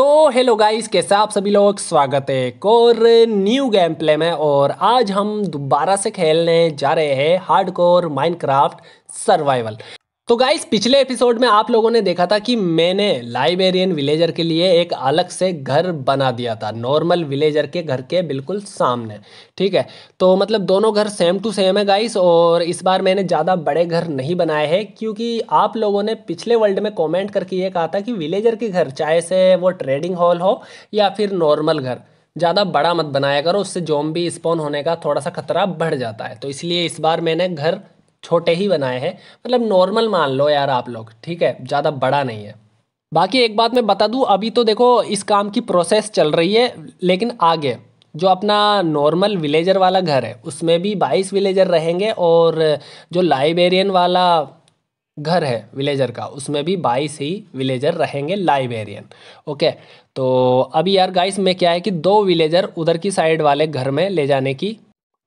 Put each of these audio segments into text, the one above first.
तो hello guys, कैसे आप सभी लोग? स्वागत है एक और न्यू गेम प्ले में और आज हम दोबारा से खेलने जा रहे हैं हार्डकोर माइनक्राफ्ट सर्वाइवल तो गाइस पिछले एपिसोड में आप लोगों ने देखा था कि मैंने लाइब्रेरियन विलेजर के लिए एक अलग से घर बना दिया था नॉर्मल विलेजर के घर के बिल्कुल सामने, ठीक है? तो मतलब दोनों घर सेम टू सेम है गाइस और इस बार मैंने ज़्यादा बड़े घर नहीं बनाए हैं, क्योंकि आप लोगों ने पिछले वर्ल्ड में कॉमेंट करके ये कहा था कि विलेजर के घर, चाहे से वो ट्रेडिंग हॉल हो या फिर नॉर्मल घर, ज़्यादा बड़ा मत बनाया करो, उससे जोम्बी स्पॉन होने का थोड़ा सा खतरा बढ़ जाता है। तो इसलिए इस बार मैंने घर छोटे ही बनाए हैं। मतलब नॉर्मल मान लो यार आप लोग, ठीक है? ज़्यादा बड़ा नहीं है। बाकी एक बात मैं बता दूँ, अभी तो देखो इस काम की प्रोसेस चल रही है, लेकिन आगे जो अपना नॉर्मल विलेजर वाला घर है, उसमें भी बाईस विलेजर रहेंगे और जो लाइब्रेरियन वाला घर है विलेजर का, उसमें भी बाईस ही विलेजर रहेंगे लाइब्रेरियन ओके तो अभी यार गाइस में क्या है कि दो विलेजर उधर की साइड वाले घर में ले जाने की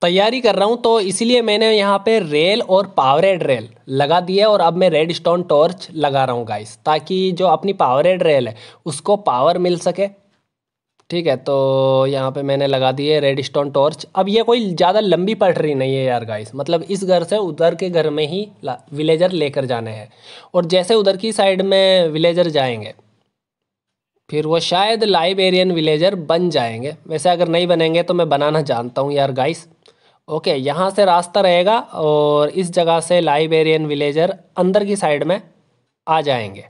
तैयारी कर रहा हूँ तो इसीलिए मैंने यहाँ पे रेल और पावरेड रेल लगा दिया और अब मैं रेड स्टोन टॉर्च लगा रहा हूँ गाइस ताकि जो अपनी पावरेड रेल है, उसको पावर मिल सके। ठीक है तो यहाँ पे मैंने लगा दिए रेड स्टोन टॉर्च अब ये कोई ज़्यादा लंबी पटरी नहीं है यार गाइस मतलब इस घर से उधर के घर में ही विलेजर लेकर जाने हैं। और जैसे उधर की साइड में विलेजर जाएँगे, फिर वो शायद लाइब्रेरियन विलेजर बन जाएँगे। वैसे अगर नहीं बनेंगे तो मैं बनाना जानता हूँ यार गाइस ओके, यहाँ से रास्ता रहेगा और इस जगह से लाइब्रेरियन विलेजर अंदर की साइड में आ जाएँगे।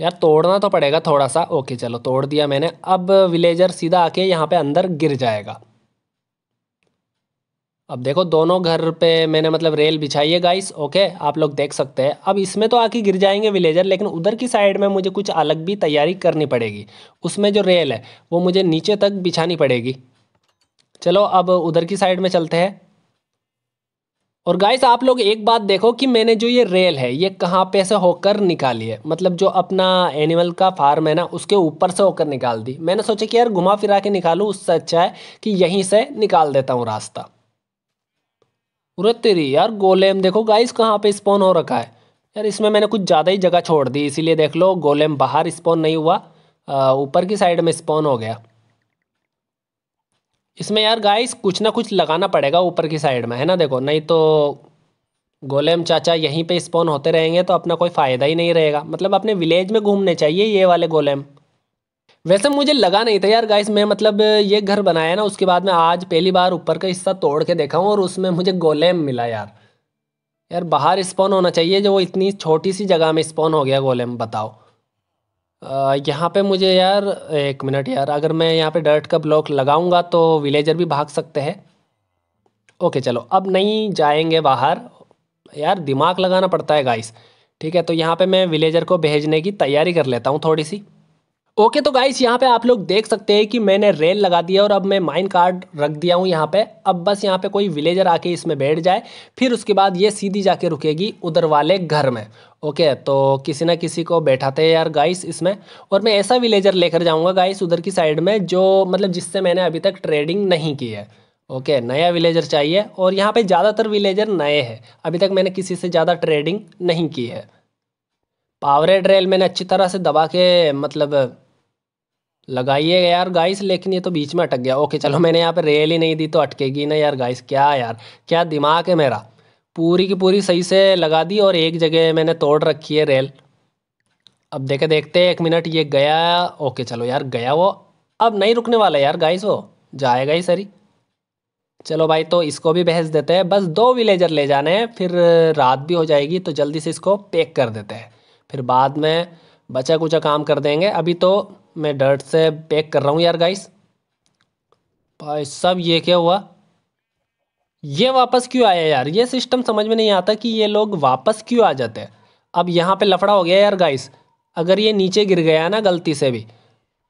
यार, तोड़ना तो पड़ेगा थोड़ा सा ओके, चलो, तोड़ दिया मैंने। अब विलेजर सीधा आके यहाँ पे अंदर गिर जाएगा। अब देखो, दोनों घर पे मैंने मतलब रेल बिछाई है गाइस ओके, आप लोग देख सकते हैं। अब इसमें तो आके गिर जाएँगे विलेजर, लेकिन उधर की साइड में मुझे कुछ अलग भी तैयारी करनी पड़ेगी। उसमें जो रेल है, वो मुझे नीचे तक बिछानी पड़ेगी। चलो अब उधर की साइड में चलते हैं। और गाइस आप लोग एक बात देखो कि मैंने जो ये रेल है, ये कहाँ पे से होकर निकाली है? मतलब जो अपना एनिमल का फार्म है ना, उसके ऊपर से होकर निकाल दी। मैंने सोचा कि यार घुमा फिरा के निकालूं, उससे अच्छा है कि यहीं से निकाल देता हूँ रास्ता। उरे तेरी यार गोलेम, देखो गाइस कहाँ पे स्पॉन हो रखा है। यार इसमें मैंने कुछ ज़्यादा ही जगह छोड़ दी, इसीलिए देख लो, गोलेम बाहर स्पॉन नहीं हुआ ऊपर की साइड में स्पॉन हो गया। इसमें यार गाइस कुछ ना कुछ लगाना पड़ेगा ऊपर की साइड में, है ना? देखो, नहीं तो गोलेम चाचा यहीं पे स्पॉन होते रहेंगे तो अपना कोई फ़ायदा ही नहीं रहेगा। मतलब अपने विलेज में घूमने चाहिए ये वाले गोलेम। वैसे मुझे लगा नहीं था यार गाइस मैं मतलब ये घर बनाया ना, उसके बाद में आज पहली बार ऊपर का हिस्सा तोड़ के देखा हूँ और उसमें मुझे गोलेम मिला यार। यार बाहर स्पॉन होना चाहिए, जो वो इतनी छोटी सी जगह में स्पॉन हो गया गोलेम, बताओ। यहाँ पे मुझे यार, एक मिनट यार, अगर मैं यहाँ पे डर्ट का ब्लॉक लगाऊँगा तो विलेजर भी भाग सकते हैं। ओके चलो, अब नहीं जाएँगे बाहर। यार, दिमाग लगाना पड़ता है गाइस ठीक है तो यहाँ पे मैं विलेजर को भेजने की तैयारी कर लेता हूँ थोड़ी सी। ओके okay, तो गाइस यहाँ पे आप लोग देख सकते हैं कि मैंने रेल लगा दिया और अब मैं माइन कार्ड रख दिया हूँ यहाँ पे। अब बस यहाँ पे कोई विलेजर आके इसमें बैठ जाए फिर उसके बाद ये सीधी जाके रुकेगी उधर वाले घर में। ओके okay, तो किसी ना किसी को बैठाते हैं यार गाइस इसमें। और मैं ऐसा विलेजर लेकर जाऊँगा गाइस उधर की साइड में जो मतलब जिससे मैंने अभी तक ट्रेडिंग नहीं की है। ओके okay, नया विलेजर चाहिए और यहाँ पर ज़्यादातर विलेजर नए हैं। अभी तक मैंने किसी से ज़्यादा ट्रेडिंग नहीं की है। पावरेड रेल मैंने अच्छी तरह से दबा के मतलब लगाइए यार गाइस लेकिन ये तो बीच में अटक गया। ओके, चलो मैंने यहाँ पे रेल ही नहीं दी तो अटकेगी ना यार गाइस क्या यार? क्या दिमाग है मेरा? पूरी की पूरी सही से लगा दी और एक जगह मैंने तोड़ रखी है रेल अब देखे, देखते एक मिनट ये गया। ओके, चलो यार, गया वो। अब नहीं रुकने वाला यार गाइस वो। जाएगा ही सरी। चलो भाई तो इसको भी भेज देते हैं। बस दो विलेजर ले जाने हैं, फिर रात भी हो जाएगी तो जल्दी से इसको पैक कर देते हैं। फिर बाद में बचा कुचा काम कर देंगे। अभी तो मैं डर्ट से पैक कर रहा हूँ यार गाइस भाई सब ये क्या हुआ? ये वापस क्यों आया यार? ये सिस्टम समझ में नहीं आता कि ये लोग वापस क्यों आ जाते हैं। अब यहाँ पे लफड़ा हो गया यार गाइस अगर ये नीचे गिर गया ना गलती से भी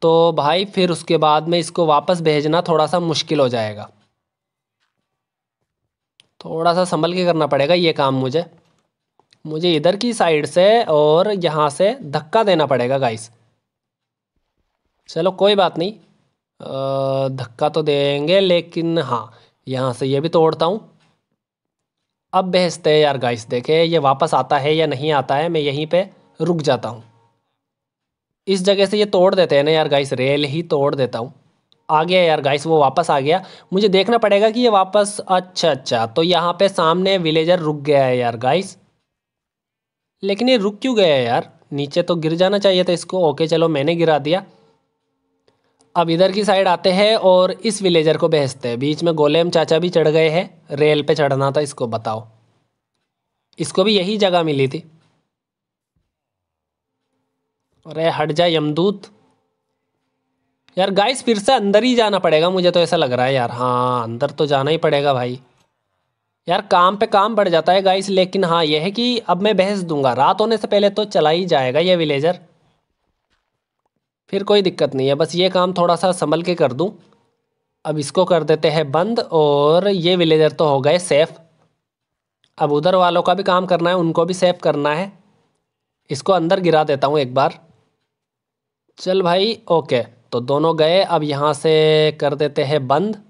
तो भाई फिर उसके बाद में इसको वापस भेजना थोड़ा सा मुश्किल हो जाएगा। थोड़ा सा संभल के करना पड़ेगा ये काम मुझे। मुझे इधर की साइड से और यहाँ से धक्का देना पड़ेगा गाइस चलो, कोई बात नहीं। धक्का तो देंगे, लेकिन हाँ यहाँ से ये भी तोड़ता हूँ। अब भेजते हैं यार गाइस देखे, ये वापस आता है या नहीं आता है, मैं यहीं पे रुक जाता हूँ। इस जगह से ये तोड़ देते हैं ना यार गाइस रेल ही तोड़ देता हूँ। आ गया यार गाइस वो वापस आ गया। मुझे देखना पड़ेगा कि ये वापस अच्छा अच्छा तो यहाँ पे सामने विलेजर रुक गया है यार गाइस लेकिन ये रुक क्यों गया यार? नीचे तो गिर जाना चाहिए था इसको। ओके, चलो, मैंने गिरा दिया। अब इधर की साइड आते हैं और इस विलेजर को भेजते हैं। बीच में गोलेम चाचा भी चढ़ गए हैं। रेल पे चढ़ना था इसको, बताओ। इसको भी यही जगह मिली थी। अरे, हट जा, यमदूत। यार गाइस फिर से अंदर ही जाना पड़ेगा। मुझे तो ऐसा लग रहा है यार। हाँ अंदर तो जाना ही पड़ेगा भाई। यार, काम पे काम बढ़ जाता है गाइस लेकिन हाँ यह है कि अब मैं बहस दूँगा। रात होने से पहले तो चला ही जाएगा ये विलेजर फिर कोई दिक्कत नहीं है, बस ये काम थोड़ा सा संभल के कर दूँ। अब इसको कर देते हैं बंद, और ये विलेजर तो हो गए सेफ़ अब उधर वालों का भी काम करना है, उनको भी सेफ़ करना है। इसको अंदर गिरा देता हूँ एक बार। चल भाई ओके तो दोनों गए, अब यहाँ से कर देते हैं बंद।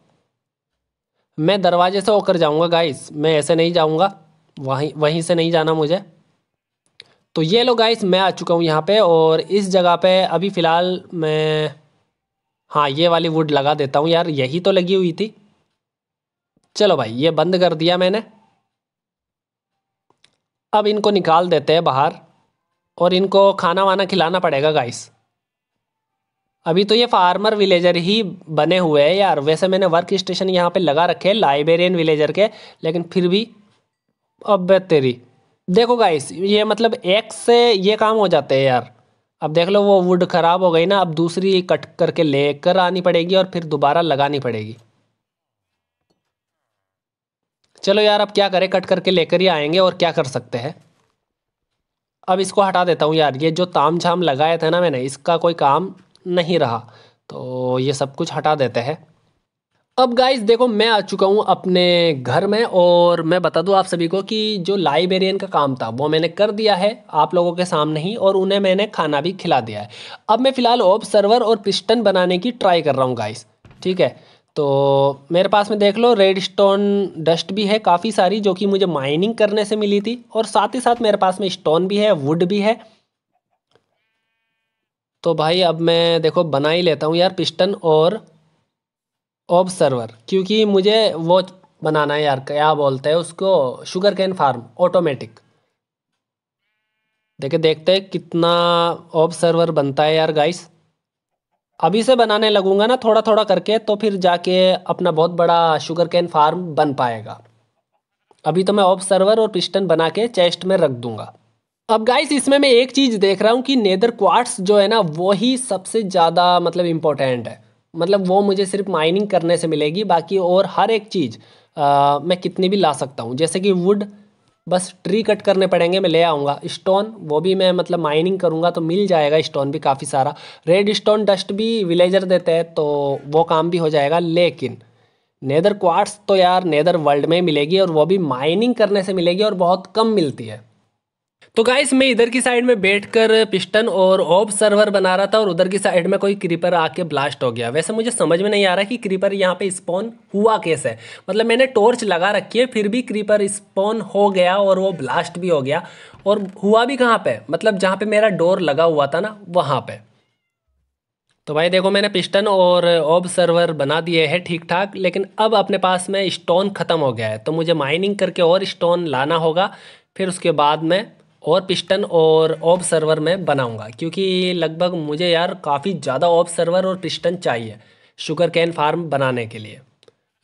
मैं दरवाजे से होकर जाऊँगा गाइस मैं ऐसे नहीं जाऊँगा. वहीं वहीं से नहीं जाना मुझे. तो ये लो गाइस मैं आ चुका हूँ यहाँ पे और इस जगह पे अभी फ़िलहाल मैं हाँ ये वाली वुड लगा देता हूँ यार. यही तो लगी हुई थी. चलो भाई, ये बंद कर दिया मैंने. अब इनको निकाल देते हैं बाहर और इनको खाना वाना खिलाना पड़ेगा गाइस अभी तो ये फार्मर विलेजर ही बने हुए हैं यार। वैसे मैंने वर्क स्टेशन यहाँ पे लगा रखे हैं लाइब्रेरियन विलेजर के, लेकिन फिर भी अब तेरी। देखो गाइस ये मतलब एक से ये काम हो जाते हैं यार। अब देख लो वो वुड ख़राब हो गई ना, अब दूसरी कट करके लेकर आनी पड़ेगी और फिर दोबारा लगानी पड़ेगी। चलो यार, अब क्या करें? कट करके लेकर ही आएँगे और क्या कर सकते हैं? अब इसको हटा देता हूँ यार। ये जो ताम झाम लगाए थे ना मैंने, इसका कोई काम नहीं रहा। तो ये सब कुछ हटा देते हैं। अब गाइस देखो, मैं आ चुका हूँ अपने घर में और मैं बता दूँ आप सभी को कि जो लाइब्रेरियन का काम था, वो मैंने कर दिया है आप लोगों के सामने ही और उन्हें मैंने खाना भी खिला दिया है। अब मैं फ़िलहाल ऑब सर्वर और पिस्टन बनाने की ट्राई कर रहा हूँ गाइस ठीक है? तो मेरे पास में देख लो रेड स्टोन डस्ट भी है काफ़ी सारी, जो कि मुझे माइनिंग करने से मिली थी और साथ ही साथ मेरे पास में स्टोन भी है वुड भी है। तो भाई अब मैं देखो बना ही लेता हूँ यार पिस्टन और ऑब्सर्वर क्योंकि मुझे वो बनाना है यार, क्या बोलते हैं उसको? शुगर कैन फार्म ऑटोमेटिक देखे, देखते हैं कितना ऑब्सर्वर बनता है यार गाइस अभी से बनाने लगूँगा ना थोड़ा थोड़ा करके तो फिर जाके अपना बहुत बड़ा शुगर कैन फार्म बन पाएगा। अभी तो मैं ऑब्सर्वर और पिस्टन बना के चेस्ट में रख दूँगा। अब गाइस इसमें मैं एक चीज़ देख रहा हूँ कि नेदर क्वार्ट्स जो है ना वो ही सबसे ज़्यादा मतलब इम्पोर्टेंट है। मतलब वो मुझे सिर्फ़ माइनिंग करने से मिलेगी, बाकी और हर एक चीज़ मैं कितनी भी ला सकता हूँ। जैसे कि वुड बस ट्री कट करने पड़ेंगे, मैं ले आऊँगा। स्टोन वो भी मैं मतलब माइनिंग करूँगा तो मिल जाएगा स्टोन भी काफ़ी सारा। रेड स्टोन डस्ट भी विलेजर देते हैं तो वो काम भी हो जाएगा, लेकिन नेदर क्वार्ट्स तो यार नेदर वर्ल्ड में मिलेगी, और वो भी माइनिंग करने से मिलेगी, और बहुत कम मिलती है। तो गाइस मैं इधर की साइड में बैठकर पिस्टन और ऑब सर्वर बना रहा था और उधर की साइड में कोई क्रीपर आके ब्लास्ट हो गया। वैसे मुझे समझ में नहीं आ रहा कि क्रीपर यहाँ पे स्पॉन हुआ कैसे। मतलब मैंने टॉर्च लगा रखी है, फिर भी क्रीपर स्पॉन हो गया और वो ब्लास्ट भी हो गया। और हुआ भी कहाँ पे? मतलब जहाँ पे मेरा डोर लगा हुआ था ना, वहाँ पे। तो भाई देखो, मैंने पिस्टन और ऑब सर्वर बना दिए हैं ठीक ठाक लेकिन अब अपने पास में स्टोन ख़त्म हो गया है। तो मुझे माइनिंग करके और स्टोन लाना होगा, फिर उसके बाद में और पिस्टन और ऑब सर्वर में बनाऊँगा, क्योंकि लगभग मुझे यार काफ़ी ज़्यादा ऑब सर्वर और पिस्टन चाहिए शुगर कैन फार्म बनाने के लिए।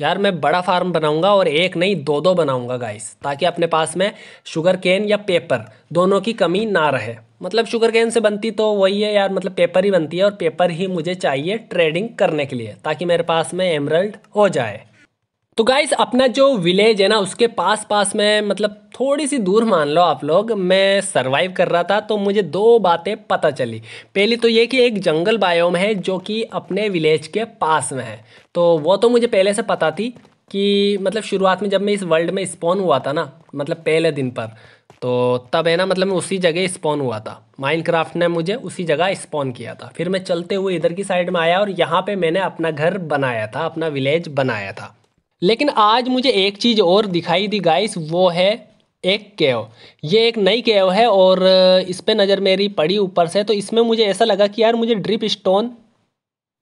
यार मैं बड़ा फार्म बनाऊँगा और एक नहीं दो दो बनाऊँगा गाइस ताकि अपने पास में शुगर कैन या पेपर दोनों की कमी ना रहे। मतलब शुगर कैन से बनती तो वही है यार मतलब पेपर ही बनती है और पेपर ही मुझे चाहिए ट्रेडिंग करने के लिए, ताकि मेरे पास में एमरल्ड हो जाए। तो गाइस अपना जो विलेज है ना, उसके पास पास में मतलब थोड़ी सी दूर मान लो आप लोग, मैं सरवाइव कर रहा था तो मुझे दो बातें पता चली। पहली तो ये कि एक जंगल बायोम है, जो कि अपने विलेज के पास में है। तो वो तो मुझे पहले से पता थी कि मतलब शुरुआत में जब मैं इस वर्ल्ड में स्पॉन हुआ था ना मतलब पहले दिन पर तो तब है ना मतलब मैं उसी जगह स्पॉन हुआ था। माइनक्राफ्ट ने मुझे उसी जगह स्पॉन किया था। फिर मैं चलते हुए इधर की साइड में आया और यहाँ पे मैंने अपना घर बनाया था, अपना विलेज बनाया था। लेकिन आज मुझे एक चीज़ और दिखाई दी गाइस वो है एक केव। ये एक नई केव है और इस पर नज़र मेरी पड़ी ऊपर से तो इसमें मुझे ऐसा लगा कि यार मुझे ड्रिप स्टोन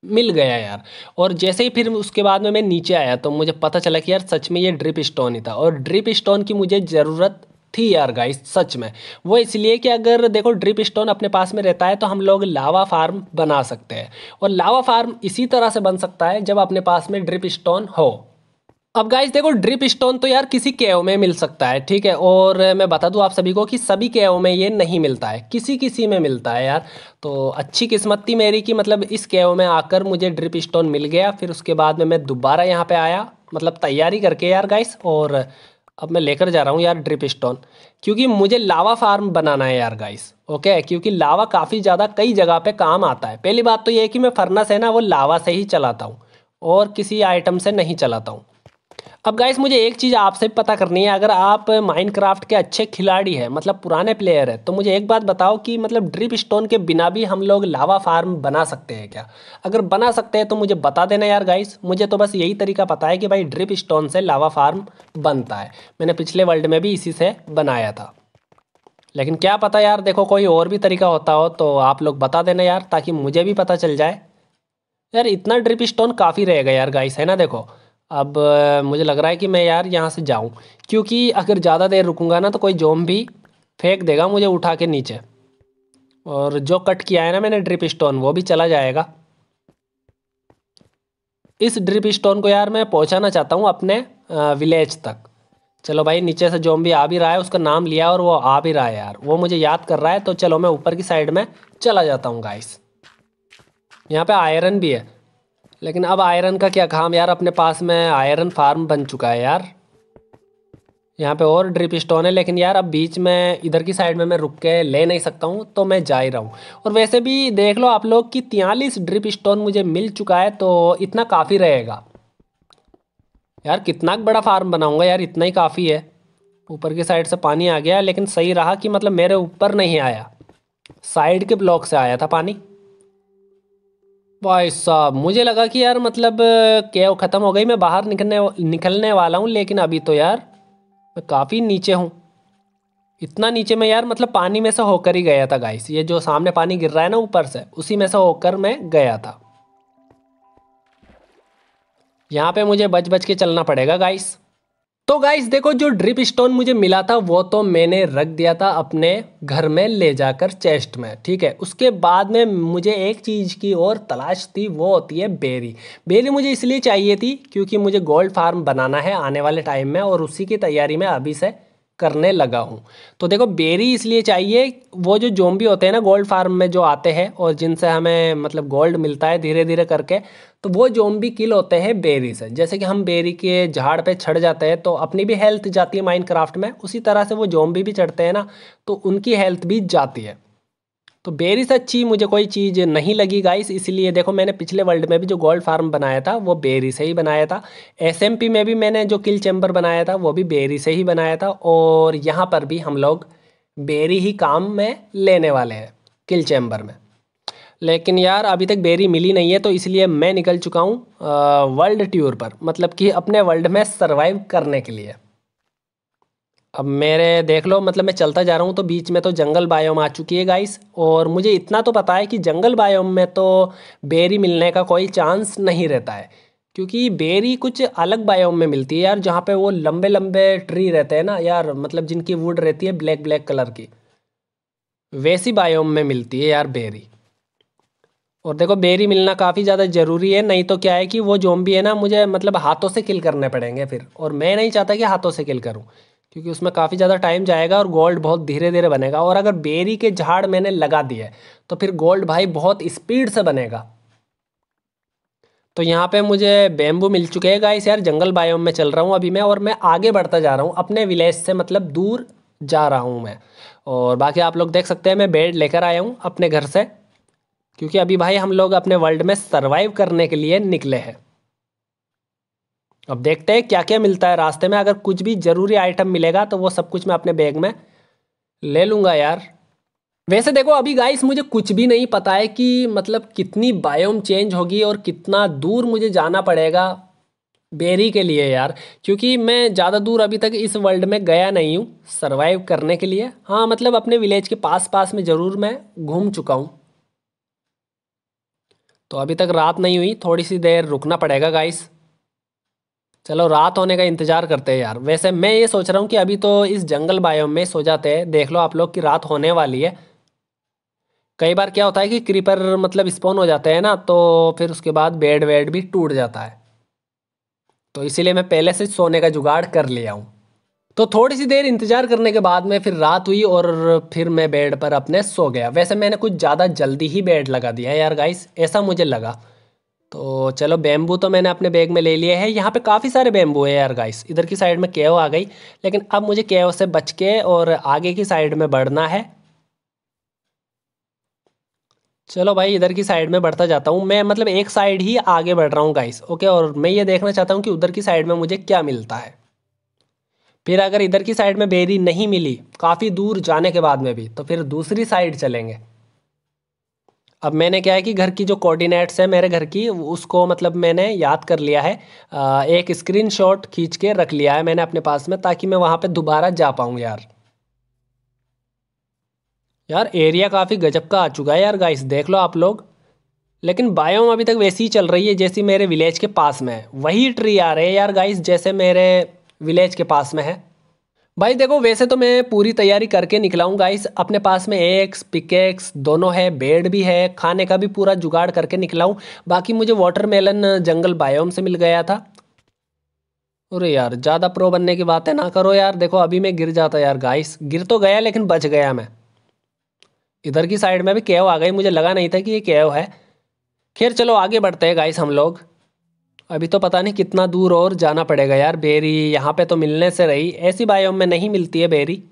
मिल गया यार। और जैसे ही फिर उसके बाद में मैं नीचे आया तो मुझे पता चला कि यार सच में ये ड्रिप स्टोन ही था। और ड्रिप स्टोन की मुझे ज़रूरत थी यार गाइस सच में। वो इसलिए कि अगर देखो ड्रिप स्टोन अपने पास में रहता है तो हम लोग लावा फार्म बना सकते हैं। और लावा फार्म इसी तरह से बन सकता है, जब अपने पास में ड्रिप स्टोन हो। अब गाइस देखो ड्रिप स्टोन तो यार किसी केव में मिल सकता है, ठीक है? और मैं बता दूँ आप सभी को कि सभी केव में ये नहीं मिलता है। किसी किसी में मिलता है यार। तो अच्छी किस्मत थी मेरी कि मतलब इस केव में आकर मुझे ड्रिप स्टोन मिल गया। फिर उसके बाद में मैं दोबारा यहाँ पे आया मतलब तैयारी करके यार गाइस और अब मैं लेकर जा रहा हूँ यार ड्रिप स्टोन क्योंकि मुझे लावा फार्म बनाना है यार गाइस ओके क्योंकि लावा काफ़ी ज़्यादा कई जगह पे काम आता है। पहली बात तो ये है कि मैं फर्नस है ना, वो लावा से ही चलाता हूँ, और किसी आइटम से नहीं चलाता हूँ। अब गाइस मुझे एक चीज़ आपसे पता करनी है। अगर आप माइनक्राफ्ट के अच्छे खिलाड़ी हैं मतलब पुराने प्लेयर हैं तो मुझे एक बात बताओ कि मतलब ड्रिप स्टोन के बिना भी हम लोग लावा फार्म बना सकते हैं क्या? अगर बना सकते हैं तो मुझे बता देना यार गाइस मुझे तो बस यही तरीका पता है कि भाई ड्रिप स्टोन से लावा फार्म बनता है। मैंने पिछले वर्ल्ड में भी इसी से बनाया था। लेकिन क्या पता यार, देखो, कोई और भी तरीका होता हो तो आप लोग बता देना यार, ताकि मुझे भी पता चल जाए। यार इतना ड्रिप स्टोन काफ़ी रहेगा यार गाइस है ना, देखो। अब मुझे लग रहा है कि मैं यार यहाँ से जाऊँ, क्योंकि अगर ज़्यादा देर रुकूँगा ना तो कोई जोम भी फेंक देगा मुझे उठा के नीचे। और जो कट किया है ना मैंने ड्रिप स्टोन, वो भी चला जाएगा। इस ड्रिप स्टोन को यार मैं पहुँचाना चाहता हूँ अपने विलेज तक। चलो भाई, नीचे से जोम भी आ भी रहा है, उसका नाम लिया और वो आ भी रहा है यार। वो मुझे याद कर रहा है तो चलो मैं ऊपर की साइड में चला जाता हूँ गाइस यहाँ पे आयरन भी है। लेकिन अब आयरन का क्या काम? यार, अपने पास में आयरन फार्म बन चुका है यार। यहाँ पे और ड्रिप स्टोन है, लेकिन यार, अब बीच में, इधर की साइड में मैं रुक के ले नहीं सकता हूँ तो मैं जा ही रहा हूँ। और वैसे भी देख लो आप लोग कि तियालीस ड्रिप स्टोन मुझे मिल चुका है तो इतना काफ़ी रहेगा। यार, कितना बड़ा फार्म बनाऊँगा यार, इतना ही काफ़ी है। ऊपर की साइड से पानी आ गया, लेकिन सही रहा कि मतलब मेरे ऊपर नहीं आया। साइड के ब्लॉक से आया था पानी। भाई साहब, मुझे लगा कि यार मतलब क्या ख़त्म हो गई, मैं बाहर निकलने निकलने वाला हूँ, लेकिन अभी तो यार, मैं काफ़ी नीचे हूँ। इतना नीचे में यार मतलब पानी में से होकर ही गया था गाइस ये जो सामने पानी गिर रहा है ना ऊपर से, उसी में से होकर मैं गया था। यहाँ पे मुझे बच बच के चलना पड़ेगा गाइस तो गाइस देखो जो ड्रिप स्टोन मुझे मिला था, वो तो मैंने रख दिया था अपने घर में ले जाकर चेस्ट में, ठीक है? उसके बाद में मुझे एक चीज़ की और तलाश थी, वो होती है बेरी बेरी मुझे इसलिए चाहिए थी क्योंकि मुझे गोल्ड फार्म बनाना है आने वाले टाइम में और उसी की तैयारी में अभी से करने लगा हूँ। तो देखो, बेरी इसलिए चाहिए, वो जो जोम्बी होते हैं ना गोल्ड फार्म में जो आते हैं, और जिनसे हमें मतलब गोल्ड मिलता है धीरे धीरे करके तो वो जोम्बी किल होते हैं बेरी से। जैसे कि हम बेरी के झाड़ पे चढ़ जाते हैं तो अपनी भी हेल्थ जाती है माइंड क्राफ्ट में, उसी तरह से वो जोम्बी भी चढ़ते हैं ना तो उनकी हेल्थ भी जाती है। तो बेरी से अच्छी मुझे कोई चीज़ नहीं लगी गाइस इसलिए देखो, मैंने पिछले वर्ल्ड में भी जो गोल्ड फार्म बनाया था, वो बेरी से ही बनाया था। एसएमपी में भी मैंने जो किल चैम्बर बनाया था, वो भी बेरी से ही बनाया था। और यहाँ पर भी हम लोग बेरी ही काम में लेने वाले हैं किल चैम्बर में। लेकिन यार, अभी तक बेरी मिली नहीं है तो इसलिए मैं निकल चुका हूँ वर्ल्ड टूर पर। मतलब कि अपने वर्ल्ड में सर्वाइव करने के लिए। अब मेरे, देख लो मतलब मैं चलता जा रहा हूँ तो बीच में तो जंगल बायोम आ चुकी है गाइस और मुझे इतना तो पता है कि जंगल बायोम में तो बेरी मिलने का कोई चांस नहीं रहता है, क्योंकि बेरी कुछ अलग बायोम में मिलती है यार, जहाँ पे वो लंबे लंबे ट्री रहते हैं ना यार मतलब जिनकी वुड रहती है ब्लैक ब्लैक कलर की, वैसी बायोम में मिलती है यार बेरी और देखो बेरी मिलना काफ़ी ज़्यादा ज़रूरी है, नहीं तो क्या है कि वो जोम भी है ना, मुझे मतलब हाथों से किल करने पड़ेंगे फिर, और मैं नहीं चाहता कि हाथों से किल करूँ। क्योंकि उसमें काफ़ी ज़्यादा टाइम जाएगा और गोल्ड बहुत धीरे धीरे बनेगा। और अगर बेरी के झाड़ मैंने लगा दिए तो फिर गोल्ड भाई बहुत स्पीड से बनेगा। तो यहाँ पे मुझे बेम्बू मिल चुके हैं गाइस यार, जंगल बायोम में चल रहा हूँ अभी मैं, और मैं आगे बढ़ता जा रहा हूँ, अपने विलेज से मतलब दूर जा रहा हूँ मैं। और बाकी आप लोग देख सकते हैं, मैं बेड लेकर आया हूँ अपने घर से, क्योंकि अभी भाई हम लोग अपने वर्ल्ड में सर्वाइव करने के लिए निकले हैं। अब देखते हैं क्या क्या मिलता है रास्ते में। अगर कुछ भी ज़रूरी आइटम मिलेगा तो वो सब कुछ मैं अपने बैग में ले लूँगा यार। वैसे देखो, अभी गाइस मुझे कुछ भी नहीं पता है कि मतलब कितनी बायोम चेंज होगी और कितना दूर मुझे जाना पड़ेगा बेरी के लिए यार। क्योंकि मैं ज़्यादा दूर अभी तक इस वर्ल्ड में गया नहीं हूँ सर्वाइव करने के लिए। हाँ मतलब अपने विलेज के पास पास में ज़रूर मैं घूम चुका हूँ। तो अभी तक रात नहीं हुई, थोड़ी सी देर रुकना पड़ेगा गाइस चलो, रात होने का इंतज़ार करते हैं यार। वैसे मैं ये सोच रहा हूँ कि अभी तो इस जंगल बायोम में सो जाते हैं। देख लो आप लोग की रात होने वाली है। कई बार क्या होता है कि क्रीपर मतलब स्पॉन हो जाते हैं ना तो फिर उसके बाद बेड वेड भी टूट जाता है। तो इसीलिए मैं पहले से सोने का जुगाड़ कर लिया हूँ। तो थोड़ी सी देर इंतज़ार करने के बाद में फिर रात हुई और फिर मैं बेड पर अपने सो गया। वैसे मैंने कुछ ज़्यादा जल्दी ही बेड लगा दिया यार गाइस ऐसा मुझे लगा। तो चलो बेम्बू तो मैंने अपने बैग में ले लिए है। यहाँ पे काफ़ी सारे बेम्बू है यार गाइस इधर की साइड में केव आ गई, लेकिन अब मुझे केव से बच के और आगे की साइड में बढ़ना है। चलो भाई, इधर की साइड में बढ़ता जाता हूँ। मैं मतलब एक साइड ही आगे बढ़ रहा हूँ गाइस ओके और मैं ये देखना चाहता हूँ कि उधर की साइड में मुझे क्या मिलता है। फिर अगर इधर की साइड में बेरी नहीं मिली, काफ़ी दूर जाने के बाद में भी तो फिर दूसरी साइड चलेंगे। अब मैंने क्या है कि घर की जो कोऑर्डिनेट्स है मेरे घर की, उसको मतलब मैंने याद कर लिया है। एक स्क्रीनशॉट खींच के रख लिया है मैंने अपने पास में, ताकि मैं वहाँ पे दोबारा जा पाऊँ यार। यार एरिया काफ़ी गजब का आ चुका है यार गाइस देख लो आप लोग। लेकिन बायोम अभी तक वैसी ही चल रही है जैसी मेरे विलेज के पास में है। वही ट्री आ रहे हैं यार गाइस जैसे मेरे विलेज के पास में है। भाई देखो, वैसे तो मैं पूरी तैयारी करके निकला हूँ गाइस अपने पास में एक्स पिकेक्स दोनों है बेड भी है, खाने का भी पूरा जुगाड़ करके निकला हूँ बाकी मुझे वाटरमेलन जंगल बायोम से मिल गया था। अरे यार, ज़्यादा प्रो बनने की बातें ना करो यार। देखो, अभी मैं गिर जाता यार गाइस गिर तो गया, लेकिन बच गया मैं। इधर की साइड में भी केव आ गई। मुझे लगा नहीं था कि ये केव है। खैर, चलो, आगे बढ़ते हैं गाइस हम लोग। अभी तो पता नहीं कितना दूर और जाना पड़ेगा यार, बेरी यहाँ पे तो मिलने से रही। ऐसी बायोम में नहीं मिलती है बेरी।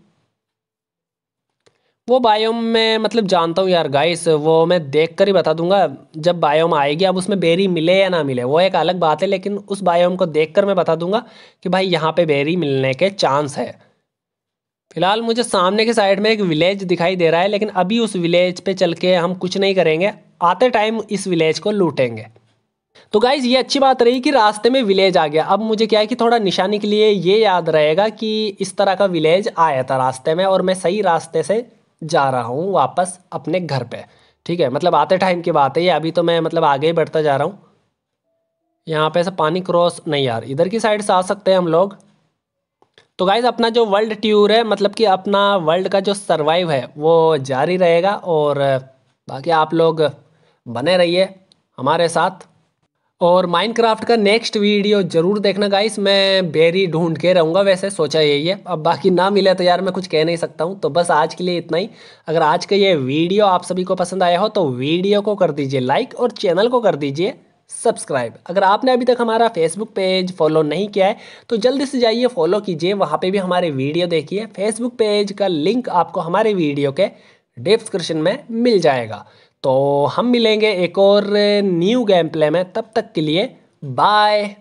वो बायोम में मतलब जानता हूँ यार गाइस वो मैं देख कर ही बता दूँगा, जब बायोम आएगी, अब उसमें बेरी मिले या ना मिले, वो एक अलग बात है, लेकिन उस बायोम को देख कर मैं बता दूँगा कि भाई यहाँ पे बेरी मिलने के चांस है। फ़िलहाल मुझे सामने के साइड में एक विलेज दिखाई दे रहा है, लेकिन अभी उस विलेज पे चल के हम कुछ नहीं करेंगे, आते टाइम इस विलेज को लूटेंगे। तो गाइज़ ये अच्छी बात रही कि रास्ते में विलेज आ गया। अब मुझे क्या है कि थोड़ा निशानी के लिए ये याद रहेगा कि इस तरह का विलेज आया था रास्ते में और मैं सही रास्ते से जा रहा हूँ वापस अपने घर पे। ठीक है मतलब आते टाइम की बात है ये। अभी तो मैं मतलब आगे ही बढ़ता जा रहा हूँ। यहाँ पे से पानी क्रॉस नहीं यार, इधर की साइड से आ सकते हैं हम लोग। तो गाइज़ अपना जो वर्ल्ड ट्यूर है मतलब कि अपना वर्ल्ड का जो सरवाइव है, वो जारी रहेगा और बाकी आप लोग बने रहिए हमारे साथ। और माइनक्राफ्ट का नेक्स्ट वीडियो ज़रूर देखना गाइस मैं बेरी ढूंढ के रहूँगा, वैसे सोचा यही है। अब बाकी ना मिले तो यार मैं कुछ कह नहीं सकता हूँ। तो बस आज के लिए इतना ही। अगर आज का ये वीडियो आप सभी को पसंद आया हो तो वीडियो को कर दीजिए लाइक और चैनल को कर दीजिए सब्सक्राइब अगर आपने अभी तक हमारा फेसबुक पेज फॉलो नहीं किया है तो जल्दी से जाइए फॉलो कीजिए। वहाँ पे भी हमारे वीडियो देखिए। फेसबुक पेज का लिंक आपको हमारे वीडियो के डिस्क्रिप्शन में मिल जाएगा। तो हम मिलेंगे एक और न्यू गेम प्ले में। तब तक के लिए बाय